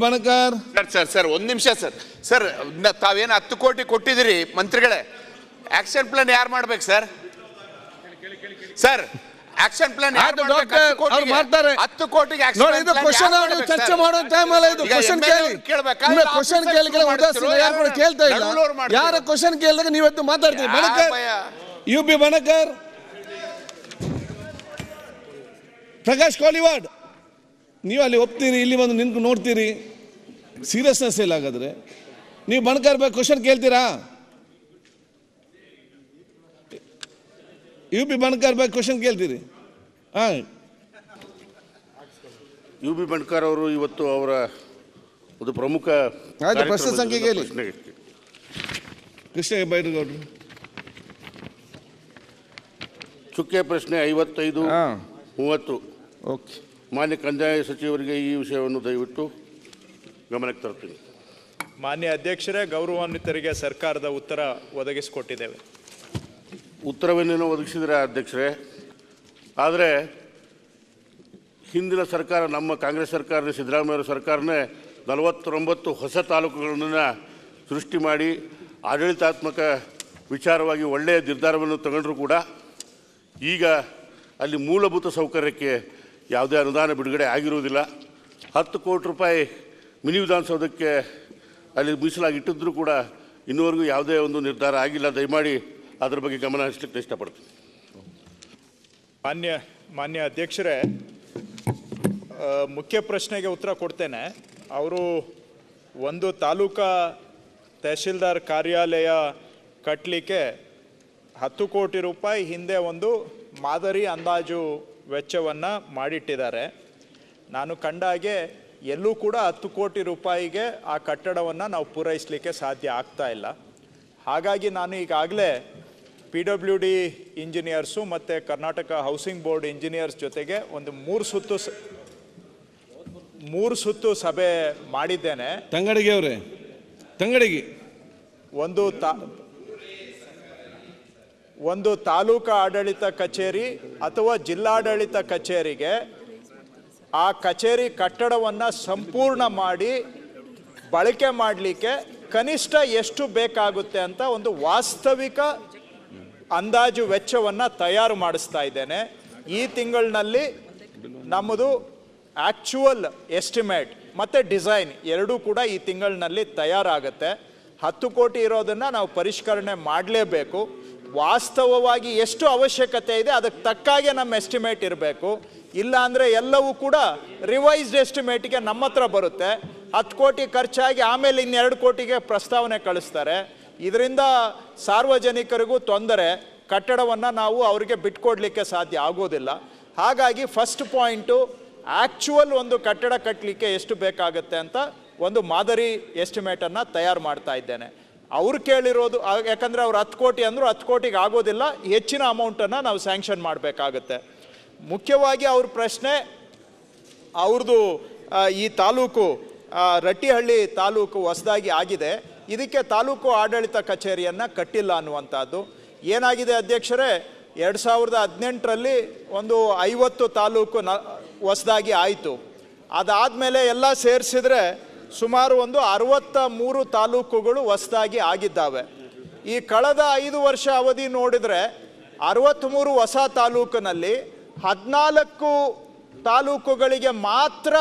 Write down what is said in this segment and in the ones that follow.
Banakar. Sir sir sir ಒಂದ್ ನಿಮಿಷ sir. Sir ತಾವೇನು ಹತ್ತು ಕೋಟಿ ಕೊಟ್ಟಿದ್ದೀರಿ ಮಂತ್ರಿಗಳೇ? ಆಕ್ಷನ್ ಪ್ಲಾನ್ ಯಾರು ಮಾಡ್ಬೇಕು ಸರ್? ಸರ್ ಆಕ್ಷನ್ ಪ್ಲಾನ್ ಮಾಡ್ತಾರೆ. ಹತ್ತು ಕೋಟಿಗೆ ನೋಡಿ ಇದು ಕ್ವಶನ್ ಚರ್ಚೆ? ಮಾಡೋ ಟೈಮ್ ಅಲ್ಲ ಇದು. ಕ್ವಶನ್ ಕೇಳಿ ಅವ್ರು ಕೇಳ್ಬೇಕಾ? ನಿಮ್ಗೆ ಕ್ವಶನ್ officer ಕೇಳಿ ಉದಾಸೀನ ಯಾರು ಕೂಡ ಕೇಳ್ತಾ ಇಲ್ಲ? ಯಾರ ಕ್ವಶನ್ ಕೇಳಿದಾಗ ನೀವತ್ತು ಮಾತಾಡ್ತೀವಿ ಯಾ ಬಣಕರ್ ಯು ಬಿ ಬಣಕರ್ ಪ್ರಕಾಶ್ ಕೋಲಿವಾಡ್. ನೀವು ಅಲ್ಲಿ ಒಪ್ತೀರಿ ಇಲ್ಲಿ ಬಂದು ನಿಂತು ನೋಡ್ತೀರಿ. ಸೀರಿಯಸ್ನೆಸ್ ಇಲ್ಲ ಹಾಗಾದರೆ. ನೀವು ಬಣ್ಕಾರ ಬಗ್ಗೆ ಕ್ವಶನ್ ಕೇಳ್ತೀರಾ? ಯು ಪಿ ಬಣಕರ್ ಬಗ್ಗೆ ಕ್ವಶನ್ ಕೇಳ್ತೀರಿ. ಹಾಂ. ಯು ಬಿ ಬಣ್ಕಾರ ಅವರು ಇವತ್ತು ಅವರ ಒಂದು ಪ್ರಮುಖ ಆಯ್ತು, ಪ್ರಶ್ನೆ ಸಂಖ್ಯೆ ಕೇಳಿ. ಕೃಷ್ಣ ಬೈರೇಗೌಡರು. ಚುಕ್ಕೆ ಪ್ರಶ್ನೆ ಐವತ್ತೈದು ಮೂವತ್ತು. ಓಕೆ. ಮಾನ್ಯ ಕಂದಾಯ ಸಚಿವರಿಗೆ ಈ ವಿಷಯವನ್ನು ದಯವಿಟ್ಟು ಗಮನಕ್ಕೆ ತರ್ತೀನಿ ಮಾನ್ಯ ಅಧ್ಯಕ್ಷರೇ ಗೌರವಾನ್ವಿತರಿಗೆ ಸರ್ಕಾರದ ಉತ್ತರ ಒದಗಿಸಿಕೊಟ್ಟಿದ್ದೇವೆ. ಉತ್ತರವನ್ನೇನೋ ಒದಗಿಸಿದರೆ ಅಧ್ಯಕ್ಷರೇ? ಆದರೆ ಹಿಂದಿನ ಸರ್ಕಾರ ನಮ್ಮ ಕಾಂಗ್ರೆಸ್ ಸರ್ಕಾರ ಸಿದ್ದರಾಮಯ್ಯ ಸರ್ಕಾರನೇ ನಲವತ್ತೊಂಬತ್ತು ಹೊಸ ತಾಲೂಕುಗಳನ್ನು ಸೃಷ್ಟಿ ಮಾಡಿ ಆಡಳಿತಾತ್ಮಕ ವಿಚಾರವಾಗಿ ಒಳ್ಳೆಯ ನಿರ್ಧಾರವನ್ನು ತಗೊಂಡರೂ ಕೂಡ ಈಗ ಅಲ್ಲಿ ಮೂಲಭೂತ ಸೌಕರ್ಯಕ್ಕೆ ಯಾವುದೇ ಅನುದಾನ ಬಿಡುಗಡೆ ಆಗಿರುವುದಿಲ್ಲ. ಹತ್ತು ಕೋಟಿ ರೂಪಾಯಿ ಮಿನಿ ವಿಧಾನಸೌಧಕ್ಕೆ ಅಲ್ಲಿ ಮೀಸಲಾಗಿಟ್ಟಿದ್ರೂ ಕೂಡ ಇನ್ನುವರೆಗೂ ಯಾವುದೇ ಒಂದು ನಿರ್ಧಾರ ಆಗಿಲ್ಲ. ದಯಮಾಡಿ ಅದರ ಬಗ್ಗೆ ಗಮನ ಹರಿಸಲಿಕ್ಕೆ ಇಷ್ಟಪಡ್ತೀನಿ. ಮಾನ್ಯ ಮಾನ್ಯ ಅಧ್ಯಕ್ಷರೇ ಮುಖ್ಯ ಪ್ರಶ್ನೆಗೆ ಉತ್ತರ ಕೊಡ್ತೇನೆ. ಅವರು ಒಂದು ತಾಲೂಕಾ ತಹಶೀಲ್ದಾರ್ ಕಾರ್ಯಾಲಯ ಕಟ್ಟಲಿಕ್ಕೆ ಹತ್ತು ಕೋಟಿ ರೂಪಾಯಿ ಹಿಂದೆ ಒಂದು ಮಾದರಿ ಅಂದಾಜು ವೆಚ್ಚವನ್ನು ಮಾಡಿಟ್ಟಿದ್ದಾರೆ. ನಾನು ಕಂಡ ಹಾಗೆ ಎಲ್ಲೂ ಕೂಡ ಹತ್ತು ಕೋಟಿ ರೂಪಾಯಿಗೆ ಆ ಕಟ್ಟಡವನ್ನು ನಾವು ಪೂರೈಸಲಿಕ್ಕೆ ಸಾಧ್ಯ ಆಗ್ತಾ ಇಲ್ಲ. ಹಾಗಾಗಿ ನಾನು ಈಗಾಗಲೇ ಪಿ ಡಬ್ಲ್ಯೂ ಡಿ ಇಂಜಿನಿಯರ್ಸು ಮತ್ತು ಕರ್ನಾಟಕ ಹೌಸಿಂಗ್ ಬೋರ್ಡ್ ಇಂಜಿನಿಯರ್ಸ್ ಜೊತೆಗೆ ಒಂದು ಮೂರು ಸುತ್ತು ಸ- ಮೂರು ಸುತ್ತು ಸಭೆ ಮಾಡಿದ್ದೇನೆ. ತಂಗಡಿಗೆ ಅವರೇ ತಂಗಡಿಗೆ. ಒಂದು ತಾ ಒಂದು ತಾಲೂಕು ಆಡಳಿತ ಕಚೇರಿ ಅಥವಾ ಜಿಲ್ಲಾಡಳಿತ ಕಚೇರಿಗೆ ಆ ಕಚೇರಿ ಕಟ್ಟಡವನ್ನು ಸಂಪೂರ್ಣ ಮಾಡಿ ಬಳಕೆ ಮಾಡಲಿಕ್ಕೆ ಕನಿಷ್ಠ ಎಷ್ಟು ಬೇಕಾಗುತ್ತೆ ಅಂತ ಒಂದು ವಾಸ್ತವಿಕ ಅಂದಾಜು ವೆಚ್ಚವನ್ನು ತಯಾರು ಮಾಡಿಸ್ತಾ ಇದ್ದೇನೆ. ಈ ತಿಂಗಳಿನಲ್ಲಿ ನಮ್ಮದು ಆ್ಯಕ್ಚುವಲ್ ಎಸ್ಟಿಮೇಟ್ ಮತ್ತು ಡಿಸೈನ್ ಎರಡೂ ಕೂಡ ಈ ತಿಂಗಳಿನಲ್ಲಿ ತಯಾರಾಗುತ್ತೆ. ಹತ್ತು ಕೋಟಿ ಇರೋದನ್ನು ನಾವು ಪರಿಷ್ಕರಣೆ ಮಾಡಲೇಬೇಕು. ವಾಸ್ತವವಾಗಿ ಎಷ್ಟು ಅವಶ್ಯಕತೆ ಇದೆ, ಅದಕ್ಕೆ ತಕ್ಕಾಗೆ ನಮ್ಮ ಎಸ್ಟಿಮೇಟ್ ಇರಬೇಕು. ಇಲ್ಲ ಅಂದರೆ ಎಲ್ಲವೂ ಕೂಡ ರಿವೈಸ್ಡ್ ಎಸ್ಟಿಮೇಟಿಗೆ ನಮ್ಮ ಹತ್ರ ಬರುತ್ತೆ. ಹತ್ತು ಕೋಟಿ ಖರ್ಚಾಗಿ ಆಮೇಲೆ ಇನ್ನೆರಡು ಕೋಟಿಗೆ ಪ್ರಸ್ತಾವನೆ ಕಳಿಸ್ತಾರೆ. ಇದರಿಂದ ಸಾರ್ವಜನಿಕರಿಗೂ ತೊಂದರೆ. ಕಟ್ಟಡವನ್ನು ನಾವು ಅವರಿಗೆ ಬಿಟ್ಕೊಡ್ಲಿಕ್ಕೆ ಸಾಧ್ಯ ಆಗೋದಿಲ್ಲ. ಹಾಗಾಗಿ ಫಸ್ಟ್ ಪಾಯಿಂಟು ಆ್ಯಕ್ಚುವಲ್ ಒಂದು ಕಟ್ಟಡ ಕಟ್ಟಲಿಕ್ಕೆ ಎಷ್ಟು ಬೇಕಾಗುತ್ತೆ ಅಂತ ಒಂದು ಮಾದರಿ ಎಸ್ಟಿಮೇಟನ್ನು ತಯಾರು ಮಾಡ್ತಾ ಇದ್ದೇನೆ. ಅವ್ರು ಕೇಳಿರೋದು ಯಾಕಂದರೆ ಅವ್ರು ಹತ್ತು ಕೋಟಿ ಅಂದರು ಹತ್ತು ಕೋಟಿಗೆ ಆಗೋದಿಲ್ಲ, ಹೆಚ್ಚಿನ ಅಮೌಂಟನ್ನು ನಾವು ಸ್ಯಾಂಕ್ಷನ್ ಮಾಡಬೇಕಾಗತ್ತೆ. ಮುಖ್ಯವಾಗಿ ಅವ್ರ ಪ್ರಶ್ನೆ ಅವ್ರದ್ದು ಈ ತಾಲೂಕು ರಟ್ಟಿಹಳ್ಳಿ ತಾಲೂಕು ಹೊಸದಾಗಿ ಆಗಿದೆ. ಇದಕ್ಕೆ ತಾಲೂಕು ಆಡಳಿತ ಕಚೇರಿಯನ್ನು ಕಟ್ಟಿಲ್ಲ ಅನ್ನುವಂಥದ್ದು. ಏನಾಗಿದೆ ಅಧ್ಯಕ್ಷರೇ, ಎರಡು ಸಾವಿರದ ಹದಿನೆಂಟರಲ್ಲಿ ಒಂದು ಐವತ್ತು ತಾಲೂಕು ನ, ಹೊಸದಾಗಿ ಆಯಿತು. ಅದಾದಮೇಲೆ ಎಲ್ಲ ಸೇರಿಸಿದ್ರೆ ಸುಮಾರು ಒಂದು ಅರವತ್ತ ಮೂರು ತಾಲೂಕುಗಳು ಹೊಸದಾಗಿ ಆಗಿದ್ದಾವೆ. ಈ ಕಳೆದ ಐದು ವರ್ಷ ಅವಧಿ ನೋಡಿದರೆ ಅರವತ್ತ್ಮೂರು ಹೊಸ ತಾಲೂಕಿನಲ್ಲಿ ಹದಿನಾಲ್ಕು ತಾಲೂಕುಗಳಿಗೆ ಮಾತ್ರ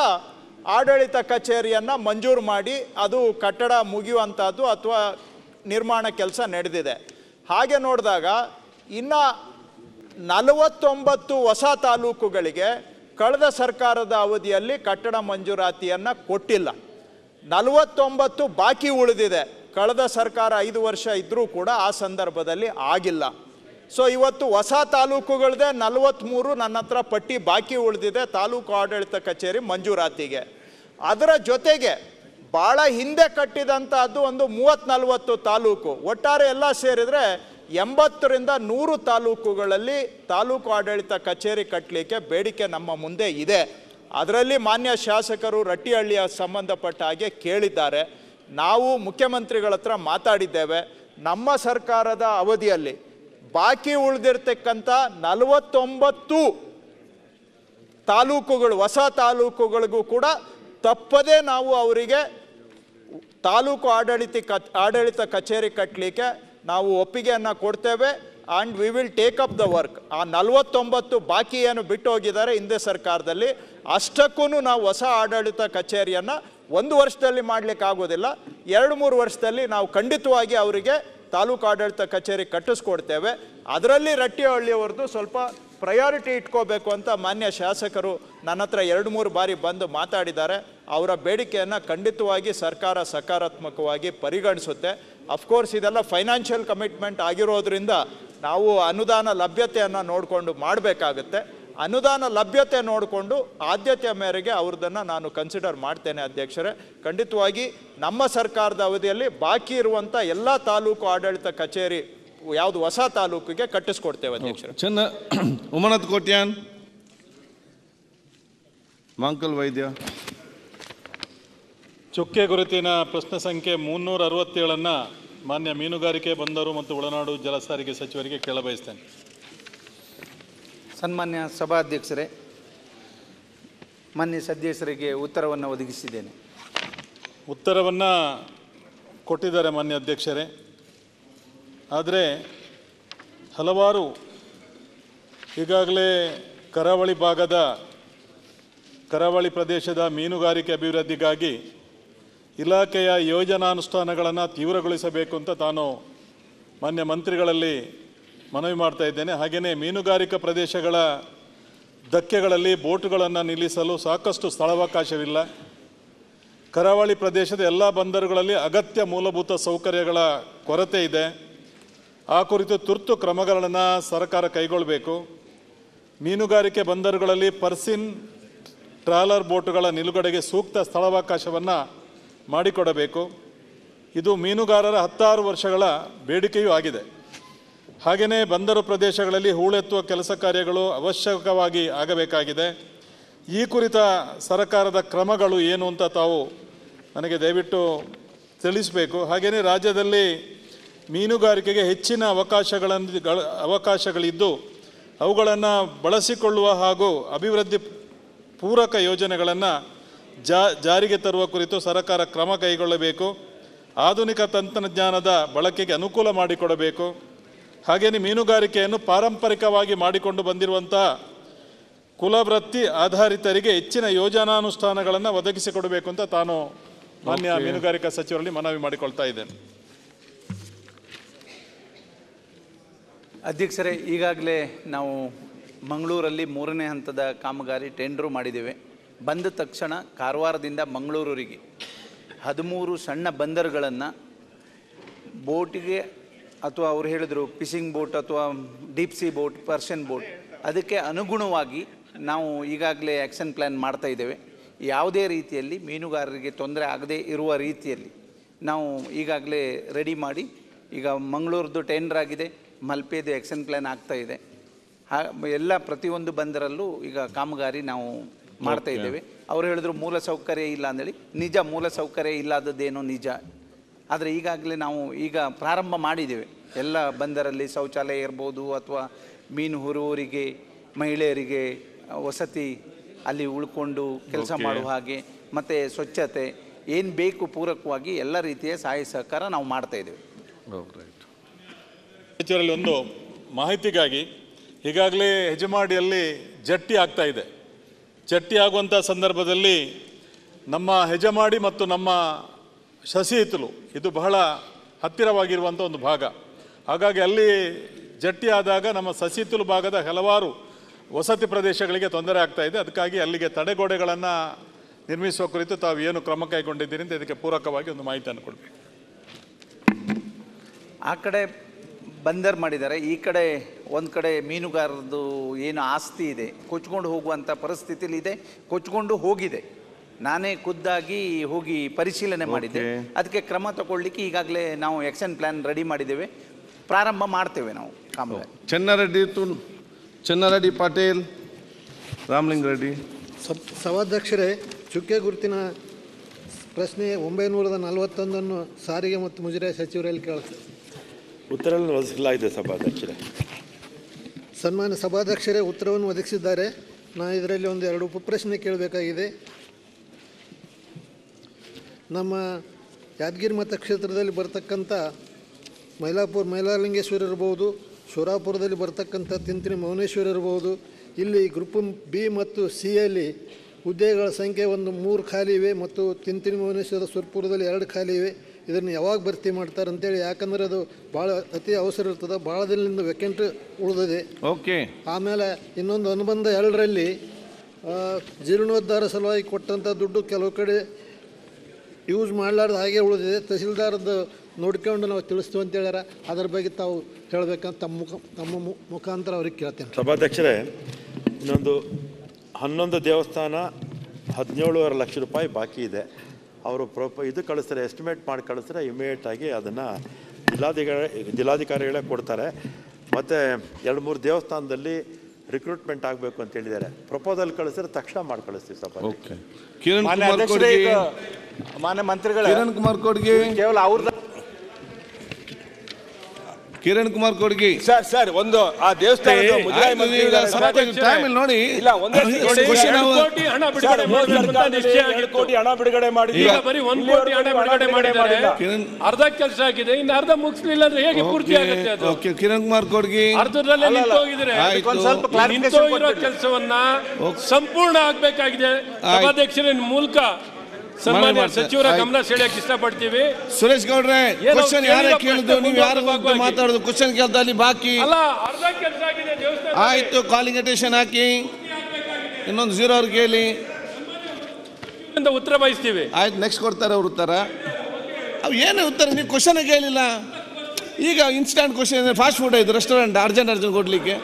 ಆಡಳಿತ ಕಚೇರಿಯನ್ನು ಮಂಜೂರು ಮಾಡಿ ಅದು ಕಟ್ಟಡ ಮುಗಿಯುವಂಥದ್ದು ಅಥವಾ ನಿರ್ಮಾಣ ಕೆಲಸ ನಡೆದಿದೆ. ಹಾಗೆ ನೋಡಿದಾಗ ಇನ್ನು ನಲವತ್ತೊಂಬತ್ತು ಹೊಸ ತಾಲೂಕುಗಳಿಗೆ ಕಳೆದ ಸರ್ಕಾರದ ಅವಧಿಯಲ್ಲಿ ಕಟ್ಟಡ ಮಂಜೂರಾತಿಯನ್ನು ಕೊಟ್ಟಿಲ್ಲ. ನಲವತ್ತೊಂಬತ್ತು ಬಾಕಿ ಉಳಿದಿದೆ. ಕಳೆದ ಸರ್ಕಾರ ಐದು ವರ್ಷ ಇದ್ದರೂ ಕೂಡ ಆ ಸಂದರ್ಭದಲ್ಲಿ ಆಗಿಲ್ಲ. ಸೊ ಇವತ್ತು ಹೊಸ ತಾಲೂಕುಗಳದೇ ನಲವತ್ತ್ಮೂರು ನನ್ನ ಹತ್ರ ಪಟ್ಟಿ ಬಾಕಿ ಉಳಿದಿದೆ ತಾಲೂಕು ಆಡಳಿತ ಕಚೇರಿ ಮಂಜೂರಾತಿಗೆ. ಅದರ ಜೊತೆಗೆ ಭಾಳ ಹಿಂದೆ ಕಟ್ಟಿದಂಥದ್ದು ಒಂದು ಮೂವತ್ತು ನಲವತ್ತು ತಾಲೂಕು. ಒಟ್ಟಾರೆ ಎಲ್ಲ ಸೇರಿದರೆ ಎಂಬತ್ತರಿಂದ ನೂರು ತಾಲೂಕುಗಳಲ್ಲಿ ತಾಲೂಕು ಆಡಳಿತ ಕಚೇರಿ ಕಟ್ಟಲಿಕ್ಕೆ ಬೇಡಿಕೆ ನಮ್ಮ ಮುಂದೆ ಇದೆ. ಅದರಲ್ಲಿ ಮಾನ್ಯ ಶಾಸಕರು ರಟ್ಟಿಹಳ್ಳಿಯ ಸಂಬಂಧಪಟ್ಟ ಹಾಗೆ ಕೇಳಿದ್ದಾರೆ. ನಾವು ಮುಖ್ಯಮಂತ್ರಿಗಳ ಹತ್ರ ಮಾತಾಡಿದ್ದೇವೆ. ನಮ್ಮ ಸರ್ಕಾರದ ಅವಧಿಯಲ್ಲಿ ಬಾಕಿ ಉಳಿದಿರ್ತಕ್ಕಂಥ ನಲವತ್ತೊಂಬತ್ತು ತಾಲೂಕುಗಳು, ಹೊಸ ತಾಲೂಕುಗಳಿಗೂ ಕೂಡ ತಪ್ಪದೇ ನಾವು ಅವರಿಗೆ ತಾಲೂಕು ಆಡಳಿತ ಆಡಳಿತ ಕಚೇರಿ ಕಟ್ಟಲಿಕ್ಕೆ ನಾವು ಒಪ್ಪಿಗೆಯನ್ನು ಕೊಡ್ತೇವೆ. And we will take up the work ಆ ನಲವತ್ತೊಂಬತ್ತು ಬಾಕಿ ಏನು ಬಿಟ್ಟು ಹೋಗಿದ್ದಾರೆ ಹಿಂದೆ ಸರ್ಕಾರದಲ್ಲಿ. ಅಷ್ಟಕ್ಕೂ ನಾವು ಹೊಸ ಆಡಳಿತ ಕಚೇರಿಯನ್ನು ಒಂದು ವರ್ಷದಲ್ಲಿ ಮಾಡಲಿಕ್ಕೆ ಆಗೋದಿಲ್ಲ. ಎರಡು, ಮೂರು ವರ್ಷದಲ್ಲಿ ನಾವು ಖಂಡಿತವಾಗಿ ಅವರಿಗೆ ತಾಲೂಕು ಆಡಳಿತ ಕಚೇರಿ ಕಟ್ಟಿಸ್ಕೊಡ್ತೇವೆ. ಅದರಲ್ಲಿ ರಟ್ಟಿಹಳ್ಳಿಯವ್ರದ್ದು ಸ್ವಲ್ಪ ಪ್ರಯಾರಿಟಿ ಇಟ್ಕೋಬೇಕು ಅಂತ ಮಾನ್ಯ ಶಾಸಕರು ನನ್ನ ಹತ್ರ ಎರಡು, ಮೂರು ಬಾರಿ ಬಂದು ಮಾತಾಡಿದ್ದಾರೆ. ಅವರ ಬೇಡಿಕೆಯನ್ನು ಖಂಡಿತವಾಗಿ ಸರ್ಕಾರ ಸಕಾರಾತ್ಮಕವಾಗಿ ಪರಿಗಣಿಸುತ್ತೆ. ಅಫ್ಕೋರ್ಸ್ ಇದೆಲ್ಲ ಫೈನಾನ್ಷಿಯಲ್ ಕಮಿಟ್ಮೆಂಟ್ ಆಗಿರೋದ್ರಿಂದ ನಾವು ಅನುದಾನ ಲಭ್ಯತೆಯನ್ನು ನೋಡಿಕೊಂಡು ಮಾಡಬೇಕಾಗುತ್ತೆ. ಅನುದಾನ ಲಭ್ಯತೆ ನೋಡಿಕೊಂಡು ಆದ್ಯತೆಯ ಮೇರೆಗೆ ಅವ್ರದ್ದನ್ನು ನಾನು ಕನ್ಸಿಡರ್ ಮಾಡ್ತೇನೆ ಅಧ್ಯಕ್ಷರೇ. ಖಂಡಿತವಾಗಿ ನಮ್ಮ ಸರ್ಕಾರದ ಅವಧಿಯಲ್ಲಿ ಬಾಕಿ ಇರುವಂಥ ಎಲ್ಲ ತಾಲೂಕು ಆಡಳಿತ ಕಚೇರಿ ಯಾವುದು ಹೊಸ ತಾಲೂಕಿಗೆ ಕಟ್ಟಿಸ್ಕೊಡ್ತೇವೆ ಅಧ್ಯಕ್ಷರು. ಚೆನ್ನ ಉಮನತ್ ಕೋಟ್ಯಾನ್ ಮಾಂಕಲ್ ವೈದ್ಯ. ಚುಕ್ಕೆ ಗುರುತಿನ ಪ್ರಶ್ನೆ ಸಂಖ್ಯೆ ಮುನ್ನೂರ ಅರವತ್ತೇಳನ್ನು ಮಾನ್ಯ ಮೀನುಗಾರಿಕೆ ಬಂದರು ಮತ್ತು ಒಳನಾಡು ಜಲ ಸಾರಿಗೆ ಸಚಿವರಿಗೆ ಕೇಳಬಯಸ್ತೇನೆ. ಸನ್ಮಾನ್ಯ ಸಭಾಧ್ಯಕ್ಷರೇ, ಮಾನ್ಯ ಸದಸ್ಯರಿಗೆ ಉತ್ತರವನ್ನು ಒದಗಿಸಿದ್ದೇನೆ. ಉತ್ತರವನ್ನು ಕೊಟ್ಟಿದ್ದಾರೆ ಮಾನ್ಯ ಅಧ್ಯಕ್ಷರೇ. ಆದರೆ ಹಲವಾರು ಈಗಾಗಲೇ ಕರಾವಳಿ ಭಾಗದ, ಕರಾವಳಿ ಪ್ರದೇಶದ ಮೀನುಗಾರಿಕೆ ಅಭಿವೃದ್ಧಿಗಾಗಿ ಇಲಾಖೆಯ ಯೋಜನಾನುಷ್ಠಾನಗಳನ್ನು ತೀವ್ರಗೊಳಿಸಬೇಕು ಅಂತ ತಾನು ಮಾನ್ಯ ಮಂತ್ರಿಗಳಲ್ಲಿ ಮನವಿ ಮಾಡ್ತಾ ಇದ್ದೇನೆ. ಹಾಗೆಯೇ ಮೀನುಗಾರಿಕಾ ಪ್ರದೇಶಗಳ ಧಕ್ಕೆಗಳಲ್ಲಿ ಬೋಟುಗಳನ್ನು ನಿಲ್ಲಿಸಲು ಸಾಕಷ್ಟು ಸ್ಥಳಾವಕಾಶವಿಲ್ಲ. ಕರಾವಳಿ ಪ್ರದೇಶದ ಎಲ್ಲ ಬಂದರುಗಳಲ್ಲಿ ಅಗತ್ಯ ಮೂಲಭೂತ ಸೌಕರ್ಯಗಳ ಕೊರತೆ ಇದೆ. ಆ ಕುರಿತು ತುರ್ತು ಕ್ರಮಗಳನ್ನು ಸರ್ಕಾರ ಕೈಗೊಳ್ಳಬೇಕು ಮೀನುಗಾರಿಕೆ ಬಂದರುಗಳಲ್ಲಿ ಪರ್ಸಿನ್ ಟ್ರಾಲರ್ ಬೋಟುಗಳ ನಿಲುಗಡೆಗೆ ಸೂಕ್ತ ಸ್ಥಳಾವಕಾಶವನ್ನು ಮಾಡಿಕೊಡಬೇಕು. ಇದು ಮೀನುಗಾರರ ಹತ್ತಾರು ವರ್ಷಗಳ ಬೇಡಿಕೆಯೂ ಆಗಿದೆ. ಹಾಗೆಯೇ ಬಂದರು ಪ್ರದೇಶಗಳಲ್ಲಿ ಹೂಳೆತ್ತುವ ಕೆಲಸ ಕಾರ್ಯಗಳು ಅವಶ್ಯಕವಾಗಿ ಆಗಬೇಕಾಗಿದೆ. ಈ ಕುರಿತ ಸರ್ಕಾರದ ಕ್ರಮಗಳು ಏನು ಅಂತ ತಾವು ನನಗೆ ದಯವಿಟ್ಟು ತಿಳಿಸಬೇಕು. ಹಾಗೆಯೇ ರಾಜ್ಯದಲ್ಲಿ ಮೀನುಗಾರಿಕೆಗೆ ಹೆಚ್ಚಿನ ಅವಕಾಶಗಳನ್ನು ಅವಕಾಶಗಳಿದ್ದು ಅವುಗಳನ್ನು ಬಳಸಿಕೊಳ್ಳುವ ಹಾಗೂ ಅಭಿವೃದ್ಧಿ ಪೂರಕ ಯೋಜನೆಗಳನ್ನು ಜಾ, ಜಾರಿಗೆ ತರುವ ಕುರಿತು ಸರ್ಕಾರ ಕ್ರಮ ಕೈಗೊಳ್ಳಬೇಕು. ಆಧುನಿಕ ತಂತ್ರಜ್ಞಾನದ ಬಳಕೆಗೆ ಅನುಕೂಲ ಮಾಡಿಕೊಡಬೇಕು. ಹಾಗೆಯೇ ಮೀನುಗಾರಿಕೆಯನ್ನು ಪಾರಂಪರಿಕವಾಗಿ ಮಾಡಿಕೊಂಡು ಬಂದಿರುವಂಥ ಕುಲವೃತ್ತಿ ಆಧಾರಿತರಿಗೆ ಹೆಚ್ಚಿನ ಯೋಜನಾನುಷ್ಠಾನಗಳನ್ನು ಒದಗಿಸಿಕೊಡಬೇಕು ಅಂತ ತಾನು ಮಾನ್ಯ ಮೀನುಗಾರಿಕಾ ಸಚಿವರಲ್ಲಿ ಮನವಿ ಮಾಡಿಕೊಳ್ತಾ ಇದ್ದೇನೆ. ಅಧ್ಯಕ್ಷರೇ ಈಗಾಗಲೇ ನಾವು ಮಂಗಳೂರಲ್ಲಿ ಮೂರನೇ ಹಂತದ ಕಾಮಗಾರಿ ಟೆಂಡರು ಮಾಡಿದ್ದೇವೆ. ಬಂದ ತಕ್ಷಣ ಕಾರವಾರದಿಂದ ಮಂಗಳೂರಿಗೆ ಹದಿಮೂರು ಸಣ್ಣ ಬಂದರುಗಳನ್ನು ಬೋಟಿಗೆ ಅಥವಾ ಅವ್ರು ಹೇಳಿದರು ಪಿಸಿಂಗ್ ಬೋಟ್ ಅಥವಾ deep sea boat purse seine boat ಅದಕ್ಕೆ ಅನುಗುಣವಾಗಿ ನಾವು ಈಗಾಗಲೇ ಆ್ಯಕ್ಷನ್ ಪ್ಲ್ಯಾನ್ ಮಾಡ್ತಾ ಇದ್ದೇವೆ. ಯಾವುದೇ ರೀತಿಯಲ್ಲಿ ಮೀನುಗಾರರಿಗೆ ತೊಂದರೆ ಆಗದೇ ಇರುವ ರೀತಿಯಲ್ಲಿ ನಾವು ಈಗಾಗಲೇ ರೆಡಿ ಮಾಡಿ ಈಗ ಮಂಗಳೂರದ್ದು ಟೆಂಡರ್ ಆಗಿದೆ ಮಲ್ಪೆದು ಆ್ಯಕ್ಷನ್ ಪ್ಲ್ಯಾನ್ ಆಗ್ತಾ ಇದೆ. ಹಾ ಎಲ್ಲ ಪ್ರತಿಯೊಂದು ಬಂದರಲ್ಲೂ ಈಗ ಕಾಮಗಾರಿ ನಾವು ಮಾಡ್ತಾ ಇದ್ದೇವೆ. ಅವ್ರು ಹೇಳಿದ್ರು ಮೂಲ ಸೌಕರ್ಯ ಇಲ್ಲ ಅಂದೇಳಿ ನಿಜ ಮೂಲ ಸೌಕರ್ಯ ಇಲ್ಲದದ್ದೇನೋ ನಿಜ. ಆದರೆ ಈಗಾಗಲೇ ನಾವು ಈಗ ಪ್ರಾರಂಭ ಮಾಡಿದ್ದೇವೆ. ಎಲ್ಲ ಬಂದರಲ್ಲಿ ಶೌಚಾಲಯ ಇರ್ಬೋದು ಅಥವಾ ಮೀನು ಹುರುವರಿಗೆ ಮಹಿಳೆಯರಿಗೆ ವಸತಿ ಅಲ್ಲಿ ಉಳ್ಕೊಂಡು ಕೆಲಸ ಮಾಡುವ ಹಾಗೆ ಮತ್ತು ಸ್ವಚ್ಛತೆ ಏನು ಬೇಕು ಪೂರಕವಾಗಿ ಎಲ್ಲ ರೀತಿಯ ಸಹಾಯ ಸಹಕಾರ ನಾವು ಮಾಡ್ತಾ ಇದ್ದೇವೆ. ಒಂದು ಮಾಹಿತಿಗಾಗಿ ಈಗಾಗಲೇ ಹೆಜಮಾಡಿಯಲ್ಲಿ ಜಟ್ಟಿ ಆಗ್ತಾ ಇದೆ. ಜಟ್ಟಿ ಆಗುವಂಥ ಸಂದರ್ಭದಲ್ಲಿ ನಮ್ಮ ಹೆಜಮಾಡಿ ಮತ್ತು ನಮ್ಮ ಶಶಿ ಇದು ಬಹಳ ಹತ್ತಿರವಾಗಿರುವಂಥ ಒಂದು ಭಾಗ. ಹಾಗಾಗಿ ಅಲ್ಲಿ ಜಟ್ಟಿಯಾದಾಗ ನಮ್ಮ ಸಸಿತುಲು ಭಾಗದ ಹಲವಾರು ವಸತಿ ಪ್ರದೇಶಗಳಿಗೆ ತೊಂದರೆ ಆಗ್ತಾ ಇದೆ. ಅದಕ್ಕಾಗಿ ಅಲ್ಲಿಗೆ ತಡೆಗೋಡೆಗಳನ್ನು ನಿರ್ಮಿಸುವ ಕುರಿತು ತಾವು ಏನು ಕ್ರಮ ಕೈಗೊಂಡಿದ್ದೀರಿ ಅಂತ ಇದಕ್ಕೆ ಪೂರಕವಾಗಿ ಒಂದು ಮಾಹಿತಿಯನ್ನು ಕೊಡಬೇಕು. ಆ ಕಡೆ ಬಂದರ್ ಮಾಡಿದ್ದಾರೆ. ಈ ಕಡೆ ಒಂದು ಕಡೆ ಮೀನುಗಾರರದು ಏನು ಆಸ್ತಿ ಇದೆ. ಕೊಚ್ಕೊಂಡು ಹೋಗುವಂಥ ಪರಿಸ್ಥಿತಿಲಿ ಇದೆ. ಕೊಚ್ಕೊಂಡು ಹೋಗಿದೆ. ನಾನೇ ಖುದ್ದಾಗಿ ಹೋಗಿ ಪರಿಶೀಲನೆ ಮಾಡಿದ್ದೆ. ಅದಕ್ಕೆ ಕ್ರಮ ತಗೊಳ್ಳಿಕ್ಕೆ ಈಗಾಗಲೇ ನಾವು ಆ್ಯಕ್ಷನ್ ಪ್ಲ್ಯಾನ್ ರೆಡಿ ಮಾಡಿದ್ದೇವೆ. ಪ್ರಾರಂಭ ಮಾಡ್ತೇವೆ ನಾವು ಕಾಮಗಾರಿ ಚೆನ್ನರೆಡ್ಡಿ ತು ಚೆನ್ನರೆಡ್ಡಿ ಪಾಟೀಲ್ ರಾಮಲಿಂಗ ರೆಡ್ಡಿ. ಸಬ್ ಸಭಾಧ್ಯಕ್ಷರೇ ಚುಕ್ಕೆ ಗುರುತಿನ ಪ್ರಶ್ನೆ ಒಂಬೈನೂರದ ನಲವತ್ತೊಂದನ್ನು ಸಾರಿಗೆ ಮತ್ತು ಮುಜರೆ ಸಚಿವರಲ್ಲಿ ಕೇಳುತ್ತೆ ಉತ್ತರವನ್ನು ಒದಗಿಸಲಾಗಿದೆ ಸಭಾಧ್ಯಕ್ಷರೇ. ಸನ್ಮಾನ್ಯ ಸಭಾಧ್ಯಕ್ಷರೇ ಉತ್ತರವನ್ನು ಒದಗಿಸಿದ್ದಾರೆ. ನಾನು ಇದರಲ್ಲಿ ಒಂದು ಎರಡು ಉಪಪ್ರಶ್ನೆ ಕೇಳಬೇಕಾಗಿದೆ. ನಮ್ಮ ಯಾದಗಿರಿ ಮತಕ್ಷೇತ್ರದಲ್ಲಿ ಬರ್ತಕ್ಕಂಥ ಮೈಲಾಪುರ ಮೈಲಾಲಿಂಗೇಶ್ವರ ಇರ್ಬೋದು ಶೋರಾಪುರದಲ್ಲಿ ಬರ್ತಕ್ಕಂಥ ತಿಂತಿನಿ ಮೌನೇಶ್ವರ ಇರ್ಬೋದು ಇಲ್ಲಿ ಗ್ರೂಪ್ ಬಿ ಮತ್ತು ಸಿ ಅಲ್ಲಿ ಹುದ್ದೆಗಳ ಸಂಖ್ಯೆ ಒಂದು ಮೂರು ಖಾಲಿ ಇವೆ ಮತ್ತು ತಿಂತಿನಿ ಮೌನೇಶ್ವರ ಸುರ್ಪುರದಲ್ಲಿ ಎರಡು ಖಾಲಿ ಇವೆ. ಇದನ್ನು ಯಾವಾಗ ಭರ್ತಿ ಮಾಡ್ತಾರೆ ಅಂತೇಳಿ ಯಾಕಂದರೆ ಅದು ಭಾಳ ಅತಿ ಅವಸರ ಇರ್ತದೆ ಭಾಳ ದಿನದಿಂದ ವೆಕೆಂಟ್ ಉಳಿದಿದೆ. ಓಕೆ ಆಮೇಲೆ ಇನ್ನೊಂದು ಅನುಬಂಧ ಎರಡರಲ್ಲಿ ಜೀರ್ಣೋದ್ಧಾರ ಸಲುವಾಗಿ ಕೊಟ್ಟಂಥ ದುಡ್ಡು ಕೆಲವು ಕಡೆ ಯೂಸ್ ಮಾಡಲಾರ್ದು ಹಾಗೆ ಉಳಿದಿದೆ. ತಹಸೀಲ್ದಾರ್ದು ನೋಡ್ಕೊಂಡು ನಾವು ತಿಳಿಸ್ತೀವಿ ಅಂತ ಹೇಳ್ಯಾರ. ಅದ್ರ ಬಗ್ಗೆ ತಾವು ಹೇಳಬೇಕಂತ ತಮ್ಮ ಮುಖ ತಮ್ಮ ಮು- ಮುಖಾಂತರ ಅವ್ರಿಗೆ ಕೇಳ್ತೇನೆ. ಸಭಾಧ್ಯಕ್ಷರೇ ಇನ್ನೊಂದು ಹನ್ನೊಂದು ದೇವಸ್ಥಾನ ಹದಿನೇಳುವರೆ ಲಕ್ಷ ರೂಪಾಯಿ ಬಾಕಿ ಇದೆ. ಅವರು ಪ್ರೊಪ ಇದು ಕಳಿಸ್ತಾರೆ ಎಸ್ಟಿಮೇಟ್ ಮಾಡಿ ಕಳಿಸ್ತಾರೆ ಇಮಿಡಿಯೇಟ್ ಆಗಿ ಅದನ್ನು ಜಿಲ್ಲಾಧಿಕಾರಿ ಜಿಲ್ಲಾಧಿಕಾರಿಗಳೇ ಕೊಡ್ತಾರೆ. ಮತ್ತು ಎರಡು ಮೂರು ದೇವಸ್ಥಾನದಲ್ಲಿ ರಿಕ್ರೂಟ್ಮೆಂಟ್ ಆಗಬೇಕು ಅಂತ ಹೇಳಿದ್ದಾರೆ. ಪ್ರಪೋಸಲ್ ಕಳಿಸಿದ್ರೆ ತಕ್ಷಣ ಮಾಡಿ ಕಳಿಸ್ತೀವಿ ಸಭಾ ಓಕೆ ಕಿರಣ್ ಮಾನ್ಯ ಮಂತ್ರಿಗಳ ಕಿರಣ್ ಕುಮಾರ್ ಕೊಡ್ಗಿ. ಕೇವಲ ಅವ್ರ ಕಿರಣ್ ಕುಮಾರ್ ಕೊಡ್ಗಿ. ಸರ್ ಸರ್ ಒಂದು ಆ ದೇವಸ್ಥಾನದ ಮುಜರಾಯಿ. ಇಲ್ಲಿ ನೋಡಿ. ಇಲ್ಲ ಒಂದೇ ನೋಡಿ, ನೋಡಿ, question ಎರಡು ನಾವು- ಕೋಟಿ ಹಣ ಬಿಡುಗಡೆ ಮಾಡಿ ಅಂತ ನಿಶ್ಚಯ ಆಗಿತ್ತು. ಎರಡು ಕೋಟಿ ಹಣ ಬಿಡುಗಡೆ ಮಾಡಿದ್ರು. ಈಗ ಬರೀ ಒಂದ್ ಕೋಟಿ ಹಣ ಬಿಡುಗಡೆ ಮಾಡಿದ್ದಾರೆ. ಕಿರಣ್ ಅರ್ಧ ಕೆಲಸ ಆಗಿದೆ ಇನ್ನು ಅರ್ಧ ಮುಗಿಸ್ಲಿಲ್ಲ ಅಂದ್ರೆ ಹೇಗೆ ಪೂರ್ತಿ ಆಗುತ್ತೆ ಅದು? ಓಕೆ ಕಿರಣ್ ಕುಮಾರ್ ಕೊಡ್ಗಿ. ಅರ್ಧದಲ್ಲೇ ಅಲ್ಲ, ನಿಂತು ಹೋಗಿದ್ರೆ ಆಯ್ತು. ಅದಕ್ಕೊಂದು ಸ್ವಲ್ಪ clarification ನಿಂತೋಗಿರೋ ಕೊಟ್ಬಿಡಿ. ಕೆಲಸವನ್ನ ಸಂಪೂರ್ಣ ಆಗ್ಬೇಕಾಗಿದೆ. ಸಭಾಧ್ಯಕ್ಷರ ಮೂಲಕ ಸನ್ಮಾನ್ಯ. ಸಚಿವರ ಗಮನ ಸೆಳೆಯಕ್ಕೆ ಇಷ್ಟಪಡ್ತೀವಿ. ಸುರೇಶ್ ಗೌಡ್ರೆ ಕ್ವಶನ್ ಯಾರೇ ಕೇಳಿದ್ರು ಕೇಳಿದ್ದು ನೀವು ಯಾರು. ಮಾತಾಡೋದು ಕ್ವಶನ್ ಕೇಳ್ತಾ ಅಲ್ಲಿ ಬಾಕಿ ಆಯ್ತು ಕಾಲಿಂಗ್ ಅಟೇಷನ್ ಹಾಕಿ. ಇನ್ನೊಂದು ಜೀರೋ ಅವ್ರಿಗೆ ಕೇಳಿ. ಉತ್ತರ ಬಯಸ್ತೀವಿ. ಆಯ್ತು ನೆಕ್ಸ್ಟ್ ಕೊಡ್ತಾರೆ ಅವ್ರ ಉತ್ತರ. ಅವು ಏನು ಉತ್ತರ ನೀವು ಕ್ವಶನ್ ಕೇಳಿಲ್ಲ. ಈಗ ಇನ್ಸ್ಟಂಟ್ ಕ್ವಶನ್ ಫಾಸ್ಟ್ ಫುಡ್ ಆಯ್ತು ರೆಸ್ಟೋರೆಂಟ್ ಅರ್ಜೆಂಟ್ ಅರ್ಜೆಂಟ್ ಕೊಡ್ಲಿಕ್ಕೆ.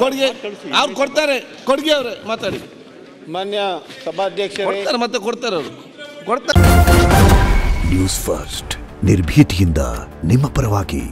ಕೊಡುಗೆ ಅವ್ರು ಕೊಡ್ತಾರೆ. ಕೊಡುಗೆ ಅವ್ರೆ ಮಾತಾಡಿ. ಮಾನ್ಯ ಸಭಾಧ್ಯಕ್ಷರೇ. ಕೊಡ್ತಾರೆ ಮತ್ತೆ ಕೊಡ್ತಾರೆ ಅವರು. ಕೊಡ್ತಾರೆ. ನ್ಯೂಸ್ ಫಸ್ಟ್ ನಿರ್ಭೀತಿಯಿಂದ ನಿಮ್ಮ ಪರವಾಗಿ.